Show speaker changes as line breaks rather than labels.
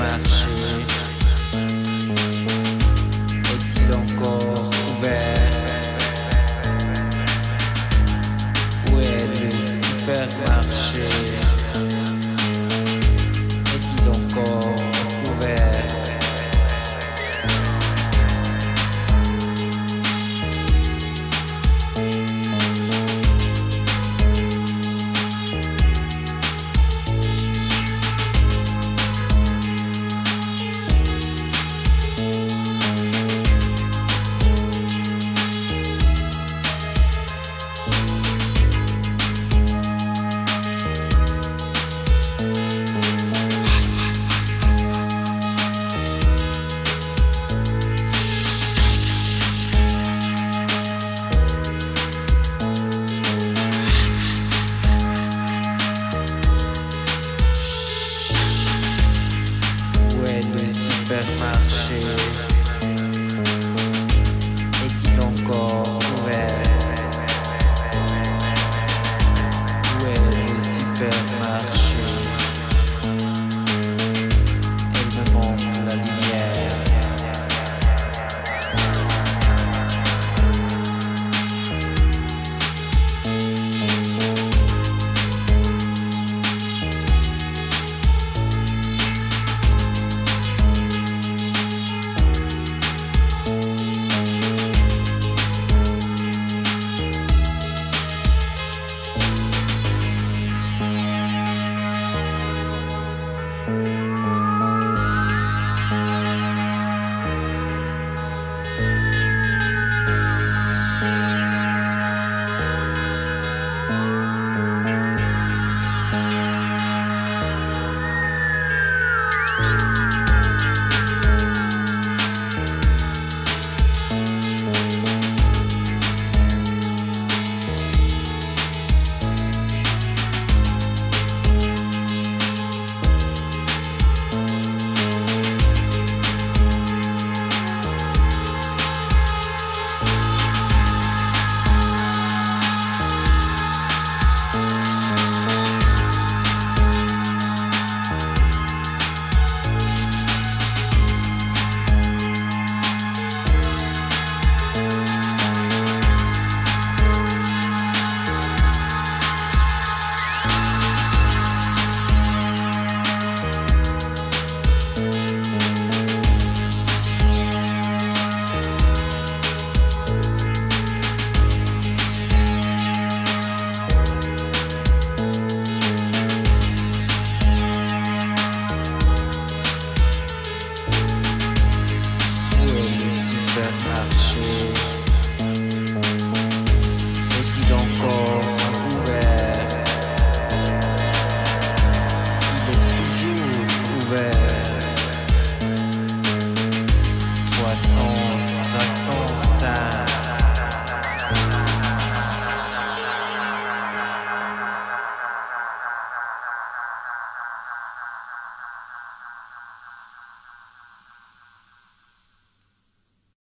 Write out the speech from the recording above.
smash. supermarché.